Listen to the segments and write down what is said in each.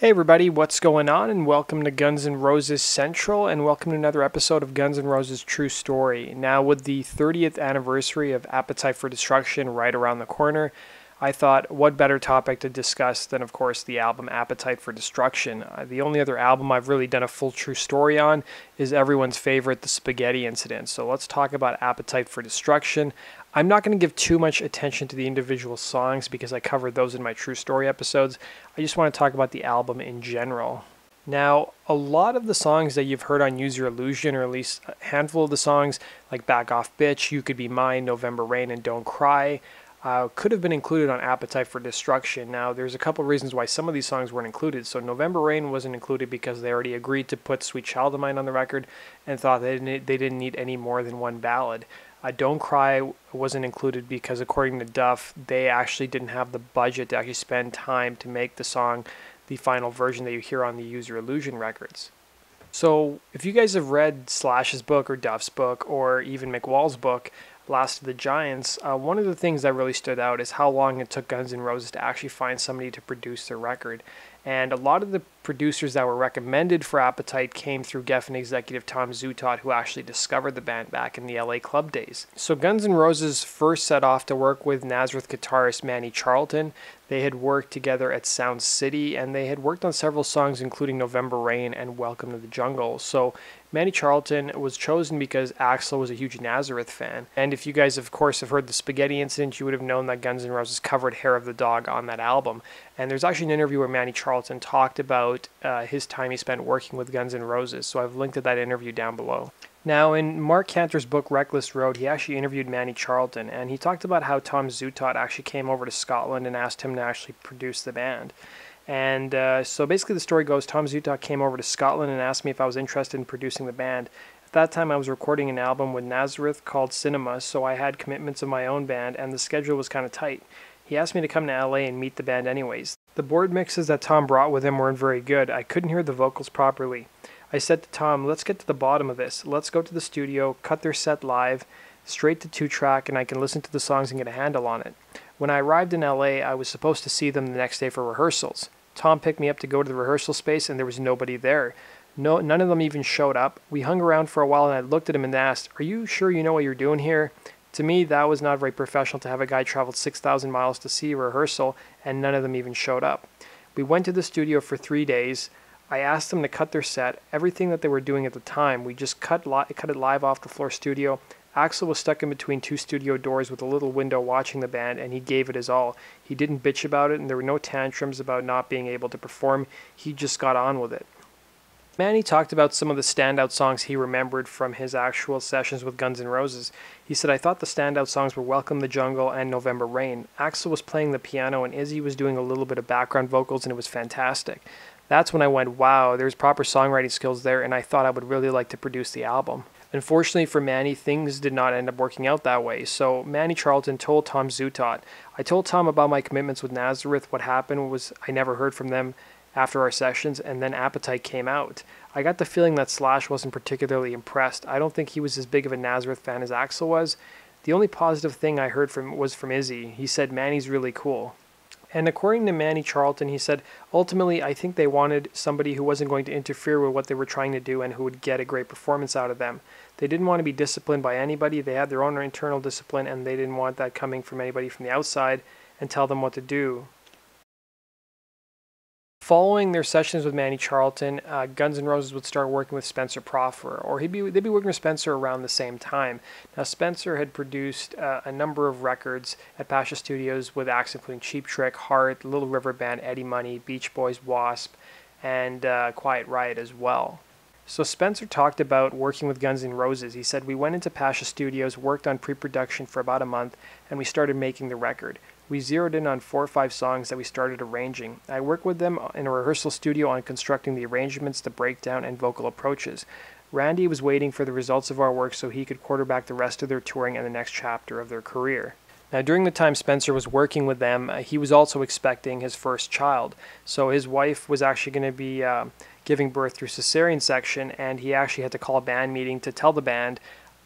Hey everybody, what's going on? And welcome to Guns N' Roses Central, and welcome to another episode of Guns N' Roses True Story. Now, with the 30th anniversary of Appetite for Destruction right around the corner, I thought what better topic to discuss than, of course, the album Appetite for Destruction. Uh, the only other album I've really done a full true story on is everyone's favorite, The Spaghetti Incident. So let's talk about Appetite for Destruction. I'm not going to give too much attention to the individual songs because I covered those in my true story episodes. I just want to talk about the album in general. Now, a lot of the songs that you've heard on Use Your Illusion, or at least a handful of the songs like Back Off Bitch, You Could Be Mine, November Rain, and Don't Cry, uh, could have been included on Appetite for Destruction. Now, there's a couple reasons why some of these songs weren't included. So, November Rain wasn't included because they already agreed to put Sweet Child of Mine on the record and thought they didn't, they didn't need any more than one ballad. Uh, Don't Cry wasn't included because, according to Duff, they actually didn't have the budget to actually spend time to make the song the final version that you hear on the Use Your Illusion records. So, if you guys have read Slash's book or Duff's book or even Mick Wall's book, Last of the Giants, uh, one of the things that really stood out is how long it took Guns N' Roses to actually find somebody to produce their record. And a lot of the producers that were recommended for Appetite came through Geffen executive Tom Zutaut, who actually discovered the band back in the LA club days. So Guns N' Roses first set off to work with Nazareth guitarist Manny Charlton. They had worked together at Sound City and they had worked on several songs, including November Rain and Welcome to the Jungle. So Manny Charlton was chosen because Axl was a huge Nazareth fan. And if you guys, of course, have heard the Spaghetti Incident, you would have known that Guns N' Roses covered Hair of the Dog on that album. And there's actually an interview where Manny Charlton talked about uh, his time he spent working with Guns N' Roses. So I've linked to that interview down below. Now, in Marc Canter's book Reckless Road, he actually interviewed Manny Charlton, and he talked about how Tom Zutaut actually came over to Scotland and asked him to actually produce the band. And uh, so basically, the story goes Tom Zutaut came over to Scotland and asked me if I was interested in producing the band. At that time, I was recording an album with Nazareth called Cinema, so I had commitments of my own band, and the schedule was kind of tight. He asked me to come to LA and meet the band anyways. The board mixes that Tom brought with him weren't very good. I couldn't hear the vocals properly. I said to Tom, let's get to the bottom of this. Let's go to the studio, cut their set live, straight to two track, and I can listen to the songs and get a handle on it. When I arrived in LA, I was supposed to see them the next day for rehearsals. Tom picked me up to go to the rehearsal space, and there was nobody there. No, none of them even showed up. We hung around for a while, and I looked at him and asked, Are you sure you know what you're doing here? To me, that was not very professional to have a guy travel 6,000 miles to see a rehearsal, and none of them even showed up. We went to the studio for three days. I asked them to cut their set, everything that they were doing at the time. We just cut, li- cut it live off the floor studio. Axl was stuck in between two studio doors with a little window watching the band, and he gave it his all. He didn't bitch about it, and there were no tantrums about not being able to perform. He just got on with it. Manny talked about some of the standout songs he remembered from his actual sessions with Guns N' Roses. He said, I thought the standout songs were Welcome the Jungle and November Rain. Axl was playing the piano and Izzy was doing a little bit of background vocals and it was fantastic. That's when I went, wow, there's proper songwriting skills there and I thought I would really like to produce the album. Unfortunately for Manny, things did not end up working out that way. So Manny Charlton told Tom Zutaut, I told Tom about my commitments with Nazareth. What happened was I never heard from them after our sessions, and then Appetite came out. I got the feeling that Slash wasn't particularly impressed. I don't think he was as big of a Nazareth fan as Axl was. The only positive thing I heard from was from Izzy. He said Manny's really cool. And according to Manny Charlton, he said, ultimately, I think they wanted somebody who wasn't going to interfere with what they were trying to do and who would get a great performance out of them. They didn't want to be disciplined by anybody. They had their own internal discipline, and they didn't want that coming from anybody from the outside and tell them what to do. Following their sessions with Manny Charlton, uh, Guns N' Roses would start working with Spencer Proffer, or he'd be, they'd be working with Spencer around the same time. Now, Spencer had produced uh, a number of records at Pasha Studios with acts including Cheap Trick, Heart, Little River Band, Eddie Money, Beach Boys, Wasp, and uh, Quiet Riot as well. So Spencer talked about working with Guns N' Roses. He said, We went into Pasha Studios, worked on pre production for about a month, and we started making the record. We zeroed in on four or five songs that we started arranging. I worked with them in a rehearsal studio on constructing the arrangements, the breakdown, and vocal approaches. Randy was waiting for the results of our work so he could quarterback the rest of their touring and the next chapter of their career. Now, during the time Spencer was working with them, uh, he was also expecting his first child. So his wife was actually going to be uh, giving birth through cesarean section, and he actually had to call a band meeting to tell the band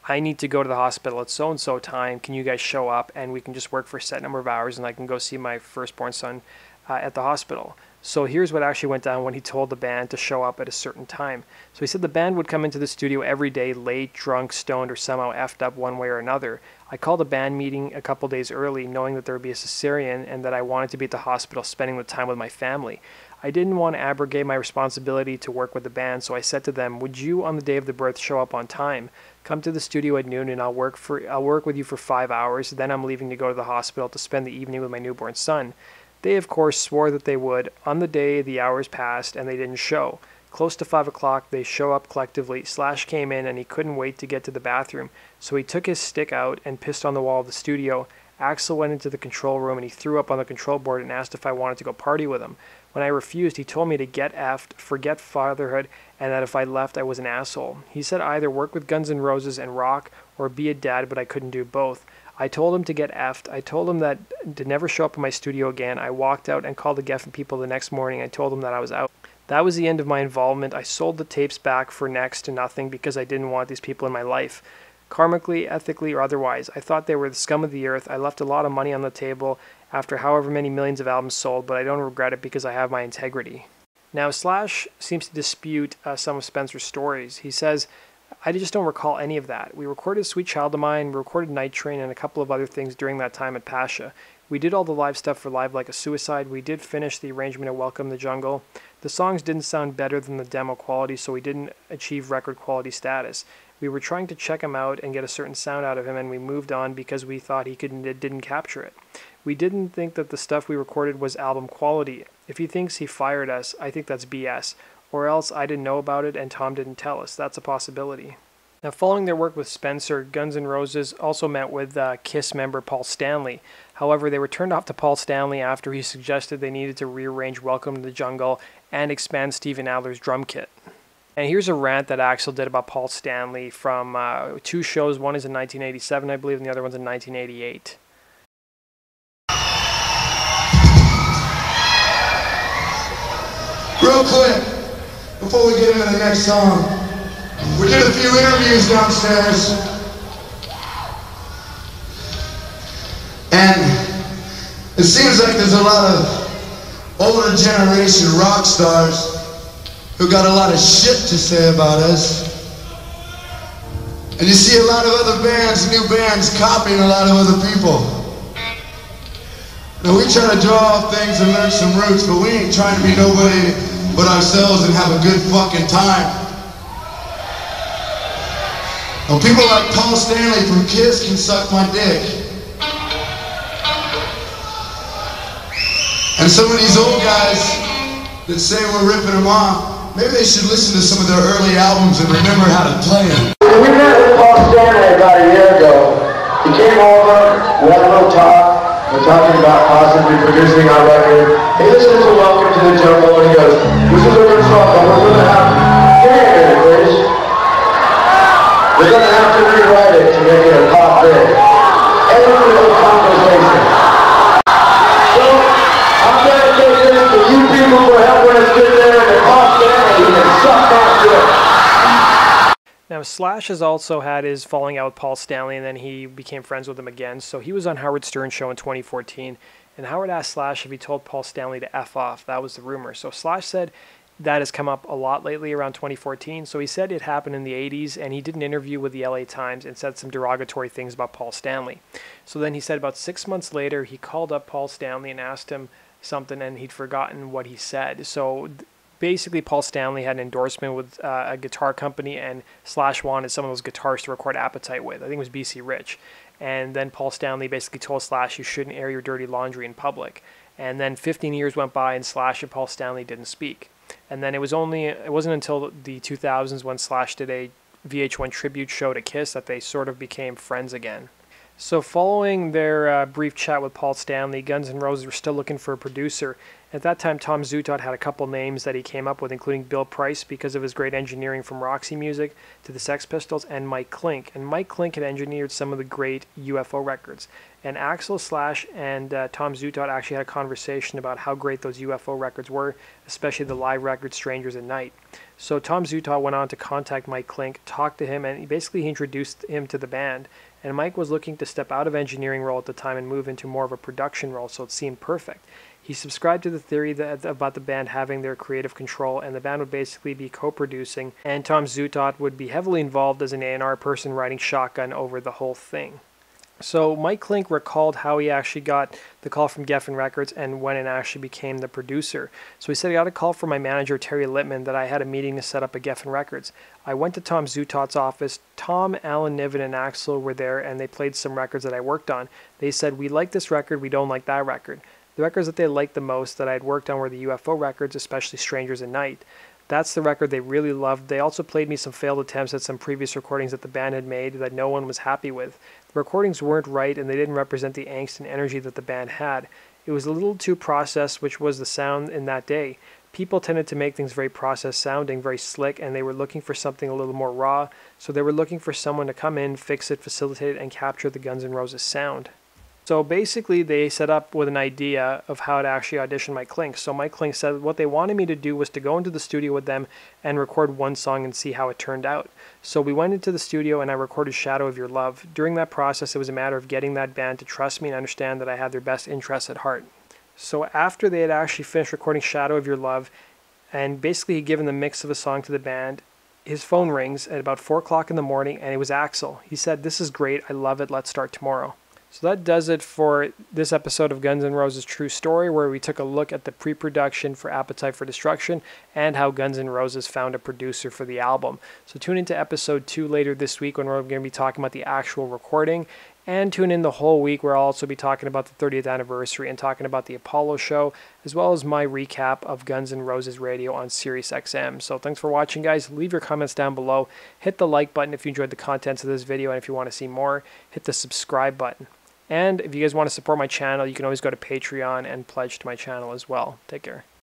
I need to go to the hospital at so and so time. Can you guys show up and we can just work for a set number of hours and I can go see my firstborn son uh, at the hospital. So here's what actually went down when he told the band to show up at a certain time. So he said the band would come into the studio every day late, drunk, stoned, or somehow effed up one way or another. I called a band meeting a couple days early, knowing that there would be a cesarean and that I wanted to be at the hospital spending the time with my family. I didn't want to abrogate my responsibility to work with the band, so I said to them, "Would you, on the day of the birth, show up on time? Come to the studio at noon, and I'll work for I'll work with you for five hours. Then I'm leaving to go to the hospital to spend the evening with my newborn son." They, of course, swore that they would. On the day, the hours passed, and they didn't show. Close to 5 o'clock, they show up collectively. Slash came in, and he couldn't wait to get to the bathroom, so he took his stick out and pissed on the wall of the studio. Axl went into the control room and he threw up on the control board and asked if I wanted to go party with him. When I refused, he told me to get effed, forget fatherhood, and that if I left, I was an asshole. He said either work with Guns N' Roses and rock or be a dad, but I couldn't do both. I told him to get effed. I told him that to never show up in my studio again. I walked out and called the Geffen people the next morning. I told them that I was out. That was the end of my involvement. I sold the tapes back for next to nothing because I didn't want these people in my life. Karmically, ethically, or otherwise, I thought they were the scum of the earth. I left a lot of money on the table after however many millions of albums sold, but I don't regret it because I have my integrity. Now, Slash seems to dispute uh, some of Spencer's stories. He says I just don't recall any of that. We recorded Sweet Child of Mine, we recorded Night Train, and a couple of other things during that time at Pasha. We did all the live stuff for Live Like a Suicide. We did finish the arrangement of Welcome the Jungle. The songs didn't sound better than the demo quality, so we didn't achieve record quality status. We were trying to check him out and get a certain sound out of him, and we moved on because we thought he could, didn't capture it. We didn't think that the stuff we recorded was album quality. If he thinks he fired us, I think that's BS or else I didn't know about it and Tom didn't tell us. That's a possibility. Now, following their work with Spencer, Guns N' Roses also met with uh, Kiss member Paul Stanley. However, they were turned off to Paul Stanley after he suggested they needed to rearrange Welcome to the Jungle and expand Steven Adler's drum kit. And here's a rant that Axl did about Paul Stanley from uh, two shows. One is in 1987, I believe, and the other one's in 1988. Real quick, before we get into the next song, we did a few interviews downstairs. And it seems like there's a lot of older generation rock stars who got a lot of shit to say about us. And you see a lot of other bands, new bands, copying a lot of other people. Now we try to draw off things and learn some roots, but we ain't trying to be nobody but ourselves and have a good fucking time. Well, people like Paul Stanley from Kiss can suck my dick. And some of these old guys that say we're ripping them off, maybe they should listen to some of their early albums and remember how to play them. We met with Paul Stanley about a year ago. He came over, we had a little talk. We're talking about possibly producing our record. He listens to Welcome to the Jungle and he goes, this is a Slash has also had his falling out with Paul Stanley, and then he became friends with him again. So he was on Howard Stern show in 2014, and Howard asked Slash if he told Paul Stanley to f off. That was the rumor. So Slash said that has come up a lot lately around 2014. So he said it happened in the 80s, and he did an interview with the LA Times and said some derogatory things about Paul Stanley. So then he said about six months later, he called up Paul Stanley and asked him something, and he'd forgotten what he said. So basically Paul Stanley had an endorsement with uh, a guitar company, and Slash wanted some of those guitars to record Appetite with. I think it was BC Rich. And then Paul Stanley basically told Slash you shouldn't air your dirty laundry in public. And then 15 years went by, and Slash and Paul Stanley didn't speak. And then it was only it wasn't until the 2000s when Slash did a VH1 tribute show to Kiss that they sort of became friends again. So, following their uh, brief chat with Paul Stanley, Guns N' Roses were still looking for a producer. At that time, Tom Zutaut had a couple names that he came up with, including Bill Price because of his great engineering from Roxy Music to the Sex Pistols, and Mike Clink. And Mike Clink had engineered some of the great UFO records. And Axl Slash and uh, Tom Zutaut actually had a conversation about how great those UFO records were, especially the live record Strangers at Night. So Tom Zutaut went on to contact Mike Clink, talked to him, and basically he introduced him to the band and Mike was looking to step out of engineering role at the time and move into more of a production role, so it seemed perfect. He subscribed to the theory that about the band having their creative control, and the band would basically be co-producing, and Tom Zutaut would be heavily involved as an A&R person riding shotgun over the whole thing. So Mike Clink recalled how he actually got the call from Geffen Records and when it actually became the producer. So he said, I got a call from my manager, Terry Littman, that I had a meeting to set up at Geffen Records. I went to Tom Zutaut's office. Tom, Alan Niven, and Axl were there, and they played some records that I worked on. They said, we like this record, we don't like that record. The records that they liked the most that I had worked on were the UFO records, especially Strangers at Night. That's the record they really loved. They also played me some failed attempts at some previous recordings that the band had made that no one was happy with. The recordings weren't right and they didn't represent the angst and energy that the band had. It was a little too processed, which was the sound in that day. People tended to make things very processed sounding, very slick, and they were looking for something a little more raw, so they were looking for someone to come in, fix it, facilitate it, and capture the Guns N' Roses sound. So basically, they set up with an idea of how to actually audition Mike Clink. So Mike Clink said what they wanted me to do was to go into the studio with them and record one song and see how it turned out. So we went into the studio and I recorded Shadow of Your Love. During that process, it was a matter of getting that band to trust me and understand that I had their best interests at heart. So after they had actually finished recording Shadow of Your Love, and basically given the mix of the song to the band, his phone rings at about 4 o'clock in the morning and it was Axl. He said, This is great. I love it. Let's start tomorrow. So that does it for this episode of Guns N' Roses True Story, where we took a look at the pre production for Appetite for Destruction and how Guns N' Roses found a producer for the album. So tune into episode two later this week when we're going to be talking about the actual recording. And tune in the whole week where I'll also be talking about the 30th anniversary and talking about the Apollo show, as well as my recap of Guns N' Roses Radio on Sirius XM. So thanks for watching, guys. Leave your comments down below. Hit the like button if you enjoyed the contents of this video, and if you want to see more, hit the subscribe button. And if you guys want to support my channel, you can always go to Patreon and pledge to my channel as well. Take care.